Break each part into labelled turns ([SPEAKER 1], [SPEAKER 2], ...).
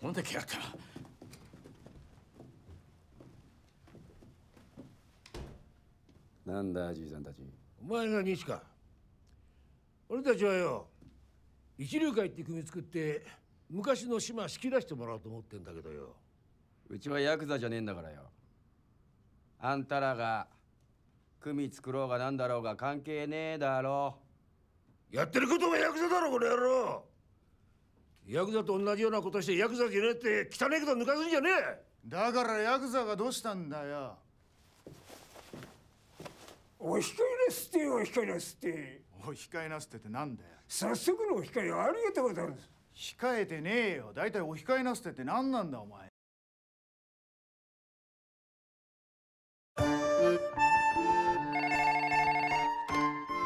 [SPEAKER 1] こんだけやったら
[SPEAKER 2] なんだじいさんたち。
[SPEAKER 1] お前が西か。俺たちはよ一流会って組作って昔の島仕切らしてもらおうと思ってんだけどよ。
[SPEAKER 2] うちはヤクザじゃねえんだからよ。あんたらが組作ろうがなんだろうが関係ねえだろ。
[SPEAKER 1] やってることがヤクザだろこの野郎ヤクザと同じようなことしてヤクザじゃねえって汚えけど抜かすんじゃねえ。
[SPEAKER 3] だからヤクザがどうしたんだよ。
[SPEAKER 4] お控えなすってよお控えなすって。
[SPEAKER 3] おい控えなすってってなんだよ。
[SPEAKER 4] 早速のお控えありがとうございます。
[SPEAKER 3] 控えてねえよ。大体お控えなすってって何なんだお前。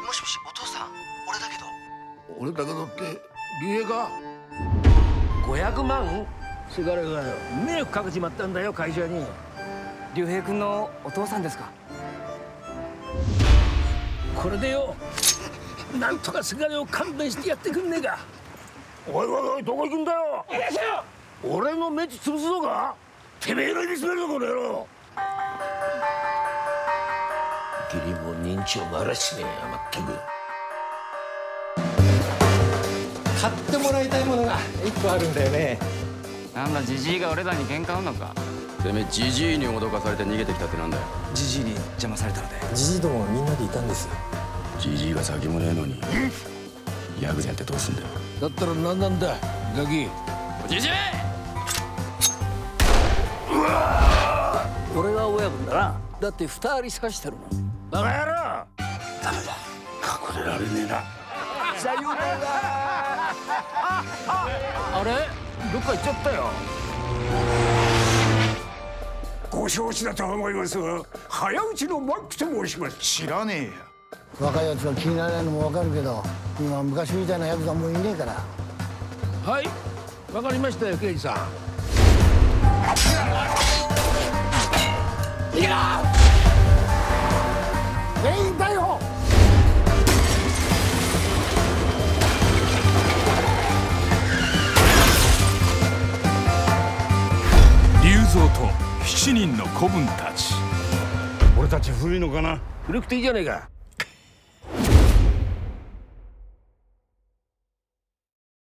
[SPEAKER 5] もしもしお父さん。俺だけど。
[SPEAKER 1] 俺だけどって竜兵か500万？せがれがよ。迷惑かけちまったんだよ会社に。
[SPEAKER 5] 竜兵君のお父さんですか？
[SPEAKER 1] これでよなんとかせがれを勘弁してやってくんねえか。おいおいおいどこ行くんだよ？俺の目地潰すのか？てめえの入り詰めるぞこの野郎。義理も認知をもあらしねえやまったく
[SPEAKER 6] 買ってもらいたいものが一個あるんだよね。
[SPEAKER 7] なんだジジイが俺らに喧嘩売んのか。
[SPEAKER 2] てめえじじいに脅かされて逃げてきたってなんだよ。
[SPEAKER 5] じじいに邪魔されたので。
[SPEAKER 6] じじいどもみんなでいたんですよ。
[SPEAKER 2] じじいが先もねえのに。ヤクザやってどうすんだよ。
[SPEAKER 1] だったら何なんだガキ。
[SPEAKER 2] じじい
[SPEAKER 1] 俺が親分だな。だって二人刺してるもん。バカ野郎!ダメだ。隠れられねえな。さよならあれ？どっか行っちゃったよ。
[SPEAKER 4] ご承知だと思いますが早打ちのマックと申します。
[SPEAKER 3] 知らねえよ。
[SPEAKER 8] 若いやつが気にならないのもわかるけど今は昔みたいなヤクザもういねえから。
[SPEAKER 1] はい。わかりましたよ刑事さん
[SPEAKER 9] 7人の子分たち。
[SPEAKER 1] 俺たち古いのかな？古くていいじゃねえか。